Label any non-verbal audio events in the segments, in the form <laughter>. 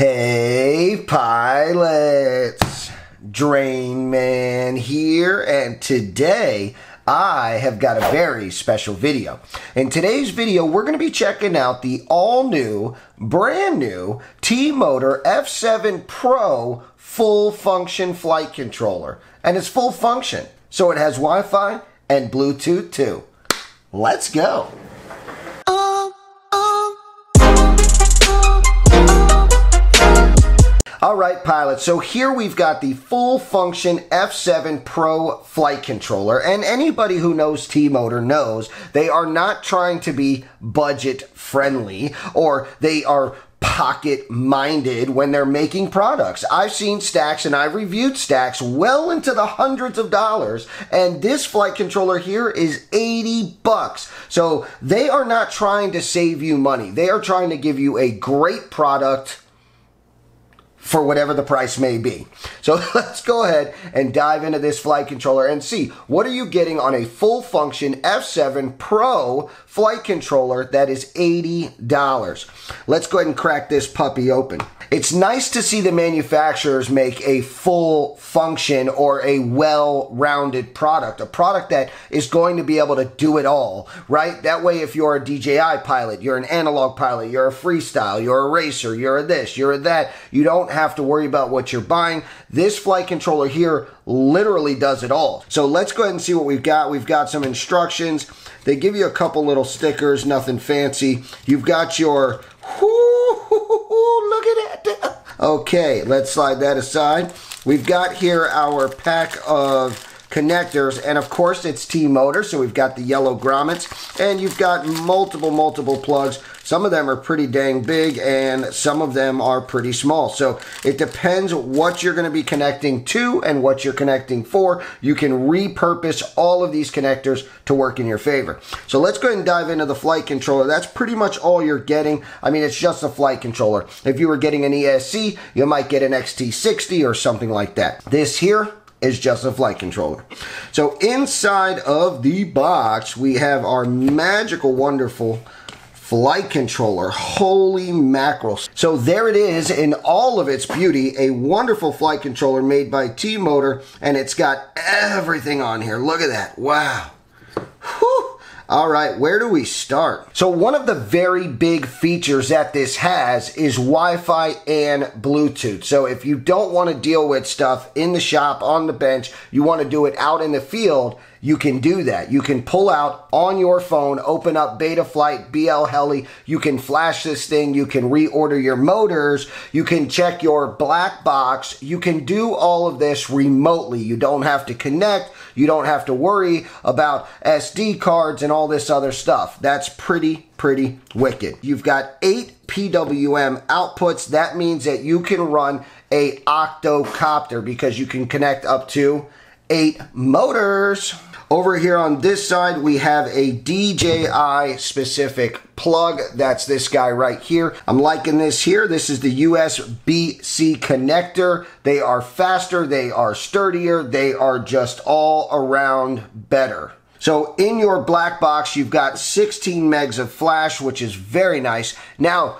Hey pilots, Drain Man here, and today I have got a very special video. In today's video, we're going to be checking out the all new, brand new T-Motor F7 Pro full function flight controller. And it's full function, so it has Wi-Fi and Bluetooth too. Let's go. All right, pilots. So here we've got the full function F7 Pro flight controller. And anybody who knows T-Motor knows they are not trying to be budget friendly or they are pocket minded when they're making products. I've seen stacks and I've reviewed stacks well into the hundreds of dollars and this flight controller here is 80 bucks. So they are not trying to save you money. They are trying to give you a great product for whatever the price may be. So <laughs> let's go ahead and dive into this flight controller and see what are you getting on a full function F7 Pro flight controller that is $80. Let's go ahead and crack this puppy open. It's nice to see the manufacturers make a full function or a well-rounded product, a product that is going to be able to do it all, right? That way, if you're a DJI pilot, you're an analog pilot, you're a freestyle, you're a racer, you're a this, you're a that, you don't have to worry about what you're buying. This flight controller here literally does it all. So let's go ahead and see what we've got. We've got some instructions. They give you a couple little stickers, nothing fancy. You've got your, look at that. <laughs> Okay, let's slide that aside. We've got here our pack of connectors and of course it's T-motor so we've got the yellow grommets and you've got multiple multiple plugs. Some of them are pretty dang big and some of them are pretty small. So it depends what you're going to be connecting to and what you're connecting for. You can repurpose all of these connectors to work in your favor. So let's go ahead and dive into the flight controller. That's pretty much all you're getting. I mean it's just a flight controller. If you were getting an ESC you might get an XT60 or something like that. This here is just a flight controller. So inside of the box, we have our magical, wonderful flight controller. Holy mackerel. So there it is in all of its beauty, a wonderful flight controller made by T-Motor, and it's got everything on here. Look at that. Wow. All right, where do we start? So one of the very big features that this has is Wi-Fi and Bluetooth. So if you don't want to deal with stuff in the shop, on the bench, you want to do it out in the field, you can do that. You can pull out on your phone, open up Betaflight, BL Heli. You can flash this thing. You can reorder your motors. You can check your black box. You can do all of this remotely. You don't have to connect. You don't have to worry about SD cards and all this other stuff. That's pretty, pretty wicked. You've got eight PWM outputs. That means that you can run a octocopter because you can connect up to eight motors. Over here on this side, we have a DJI specific plug. That's this guy right here. I'm liking this here. This is the USB-C connector. They are faster, they are sturdier, they are just all around better. So in your black box, you've got 16 megs of flash, which is very nice. Now,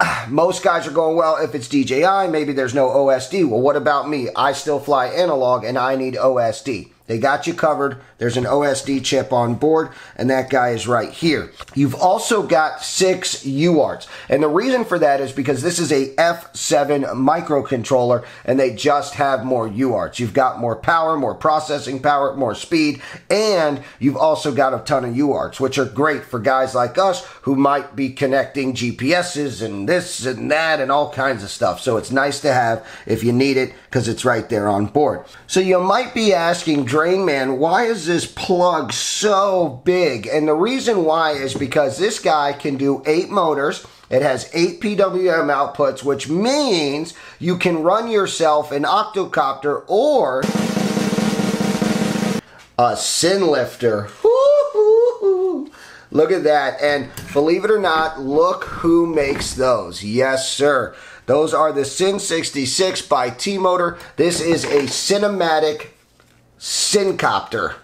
<sighs> most guys are going, well, if it's DJI, maybe there's no OSD. Well, what about me? I still fly analog and I need OSD. They got you covered. There's an OSD chip on board, and that guy is right here. You've also got six UARTs. And the reason for that is because this is a F7 microcontroller, and they just have more UARTs. You've got more power, more processing power, more speed, and you've also got a ton of UARTs, which are great for guys like us who might be connecting GPSs and this and that and all kinds of stuff. So it's nice to have if you need it because it's right there on board. So you might be asking, Drain Man, why is this plug so big? And the reason why is because this guy can do eight motors. It has eight PWM outputs, which means you can run yourself an octocopter or a Cinelifter. Look at that. And believe it or not, look who makes those. Yes, sir. Those are the Sin 66 by T-Motor. This is a cinematic Cinecopter.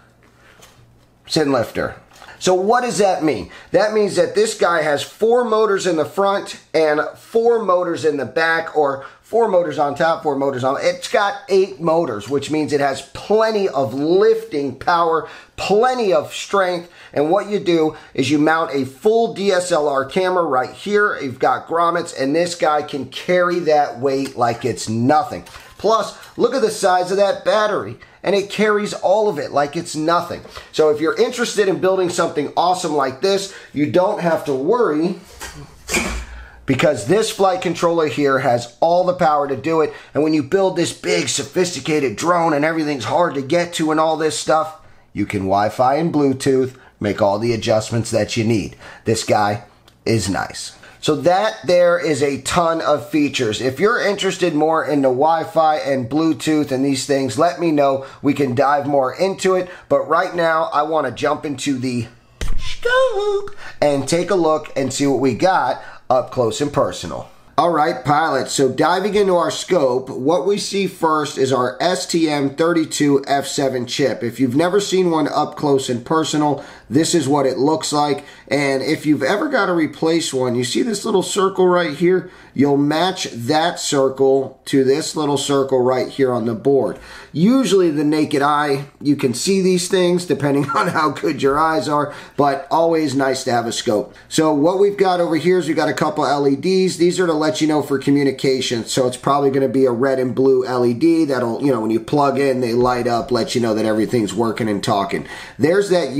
Cinelifter. So what does that mean? That means that this guy has four motors in the front and four motors in the back or four motors on top, four motors on. It's got eight motors, which means it has plenty of lifting power, plenty of strength. And what you do is you mount a full DSLR camera right here. You've got grommets, and this guy can carry that weight like it's nothing. Plus, look at the size of that battery and it carries all of it like it's nothing. So if you're interested in building something awesome like this, you don't have to worry because this flight controller here has all the power to do it. And when you build this big, sophisticated drone and everything's hard to get to and all this stuff, you can Wi-Fi and Bluetooth, make all the adjustments that you need. This guy is nice. So that there is a ton of features. If you're interested more in the Wi-Fi and Bluetooth and these things, let me know. We can dive more into it. But right now, I want to jump into the scope and take a look and see what we got up close and personal. All right, pilots. So diving into our scope, what we see first is our STM32F7 chip. If you've never seen one up close and personal, this is what it looks like. And if you've ever got to replace one, you see this little circle right here? You'll match that circle to this little circle right here on the board. Usually the naked eye, you can see these things depending <laughs> on how good your eyes are, but always nice to have a scope. So what we've got over here is we've got a couple LEDs. These are to let you know for communication. So it's probably going to be a red and blue LED that'll, you know, when you plug in, they light up, let you know that everything's working and talking. There's that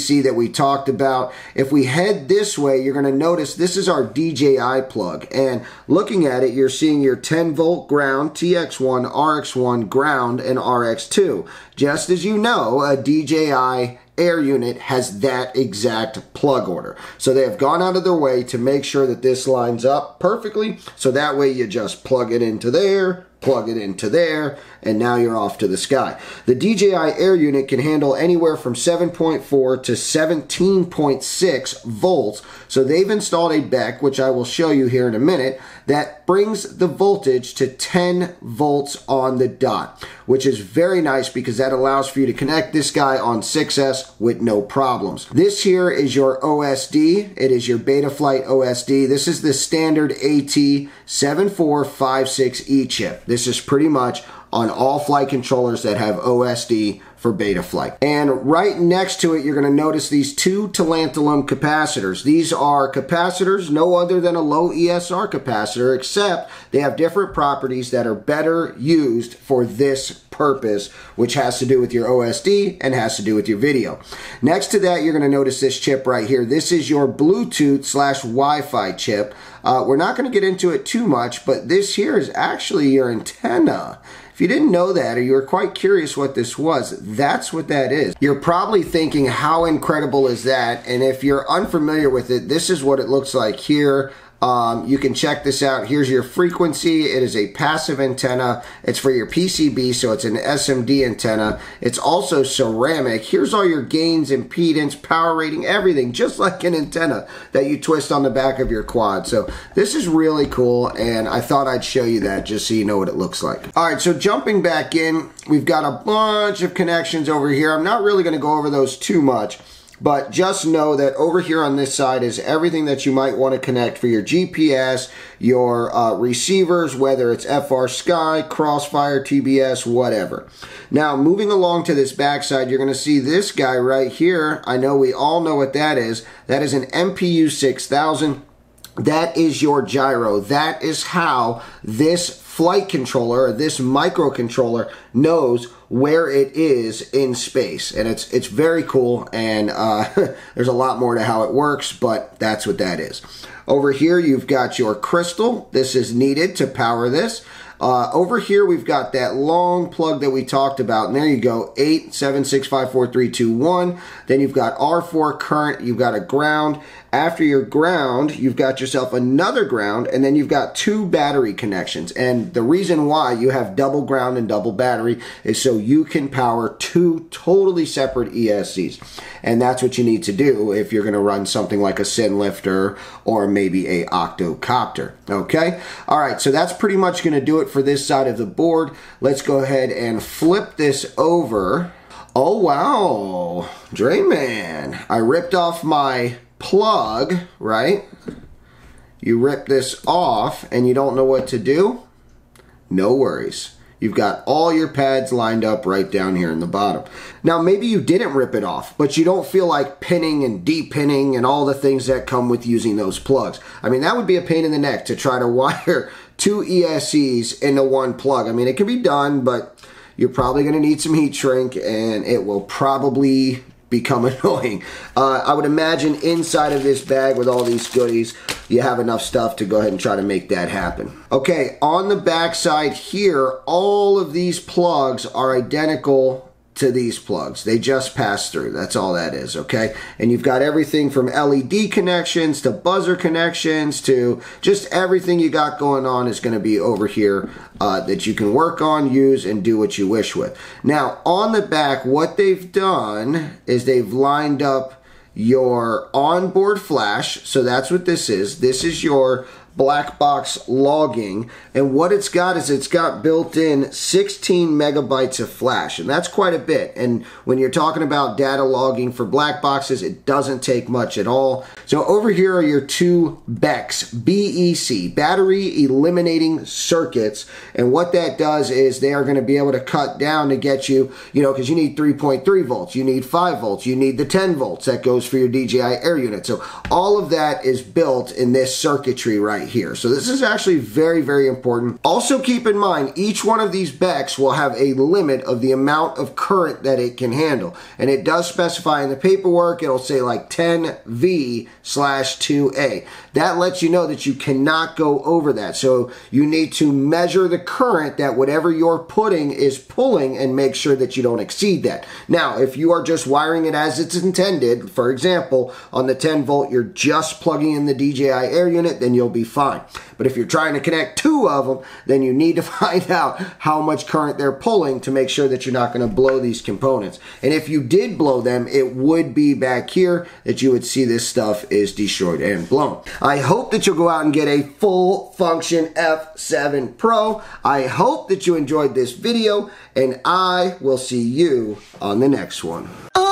USB-C that we talked about. If we head this way, you're going to notice this is our DJI plug. And looking at it, you're seeing your 10 volt ground, TX1, RX1 ground, and RX2. Just as you know, a DJI air unit has that exact plug order. So they have gone out of their way to make sure that this lines up perfectly. So that way you just plug it into there, plug it into there, and now you're off to the sky. The DJI Air unit can handle anywhere from 7.4 to 17.6 volts, so they've installed a BEC, which I will show you here in a minute, that brings the voltage to 10 volts on the dot, which is very nice because that allows for you to connect this guy on 6S with no problems. This here is your OSD. It is your Betaflight OSD. This is the standard AT7456E chip. This is pretty much on all flight controllers that have OSD for Betaflight. And right next to it, you're going to notice these two tantalum capacitors. These are capacitors no other than a low ESR capacitor, except they have different properties that are better used for this purpose, which has to do with your OSD and has to do with your video. Next to that, you're going to notice this chip right here. This is your Bluetooth slash Wi-Fi chip. Uh, we're not going to get into it too much, but this here is actually your antenna. If you didn't know that or you were quite curious what this was, that's what that is. You're probably thinking, how incredible is that? And if you're unfamiliar with it, this is what it looks like here. Um, you can check this out. Here's your frequency. It is a passive antenna. It's for your PCB, so it's an SMD antenna. It's also ceramic. Here's all your gains, impedance, power rating, everything, just like an antenna that you twist on the back of your quad. So this is really cool, and I thought I'd show you that just so you know what it looks like. All right, so jumping back in, we've got a bunch of connections over here. I'm not really going to go over those too much. But just know that over here on this side is everything that you might want to connect for your GPS, your uh, receivers, whether it's FrSky, Crossfire, TBS, whatever. Now, moving along to this backside, you're going to see this guy right here. I know we all know what that is. That is an MPU 6000. That is your gyro. That is how this flight controller, this microcontroller knows where it is in space. And it's it's very cool and uh, <laughs> there's a lot more to how it works, but that's what that is. Over here you've got your crystal. This is needed to power this. Uh, over here, we've got that long plug that we talked about. And there you go, 8, 7, 6, 5, 4, 3, 2, 1. Then you've got R4 current. You've got a ground. After your ground, you've got yourself another ground. And then you've got two battery connections. And the reason why you have double ground and double battery is so you can power two totally separate ESCs. And that's what you need to do if you're going to run something like a Cinelifter or maybe a octocopter. Okay? All right, so that's pretty much going to do it for this side of the board. Let's go ahead and flip this over Oh wow, Drain Man. I ripped off my plug, right? You rip this off and you don't know what to do? No worries. You've got all your pads lined up right down here in the bottom. Now, maybe you didn't rip it off, but you don't feel like pinning and de-pinning and all the things that come with using those plugs. I mean, that would be a pain in the neck to try to <laughs> wire two ESCs into one plug. I mean, it can be done, but you're probably going to need some heat shrink and it will probably become <laughs> annoying. Uh, I would imagine inside of this bag with all these goodies, you have enough stuff to go ahead and try to make that happen. Okay, on the back side here, all of these plugs are identical to these plugs. They just pass through. That's all that is, okay? And you've got everything from LED connections to buzzer connections to just everything you got going on is going to be over here uh, that you can work on, use, and do what you wish with. Now, on the back, what they've done is they've lined up your onboard flash. So that's what this is. This is your black box logging and what it's got is it's got built in 16 megabytes of flash and that's quite a bit. And when you're talking about data logging for black boxes it doesn't take much at all. So over here are your two BECs BEC battery eliminating circuits and what that does is they are going to be able to cut down to get you you know because you need 3.3 volts you need 5 volts you need the 10 volts that goes for your DJI air unit. So all of that is built in this circuitry right right here. So this is actually very, very important. Also keep in mind, each one of these BECs will have a limit of the amount of current that it can handle. And it does specify in the paperwork, it'll say like 10V slash 2A. That lets you know that you cannot go over that. So you need to measure the current that whatever you're putting is pulling and make sure that you don't exceed that. Now, if you are just wiring it as it's intended, for example, on the 10 volt, you're just plugging in the DJI Air unit, then you'll be fine. But if you're trying to connect two of them, then you need to <laughs> find out how much current they're pulling to make sure that you're not going to blow these components. And if you did blow them, it would be back here that you would see this stuff is destroyed and blown. I hope that you'll go out and get a full function F7 Pro. I hope that you enjoyed this video and I will see you on the next one. Oh,